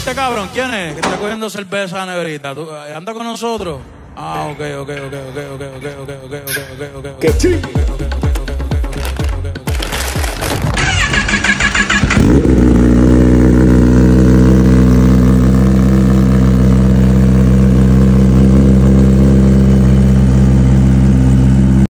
este cabrón, ¿quién es? Que está cogiendo cerveza negrita. ¿Tú, ¿Anda con nosotros? Ah, ok, ok, ok, ok, ok, ok, ok, ok, ok, ok, ok, ok, ok, ok, ok, ok,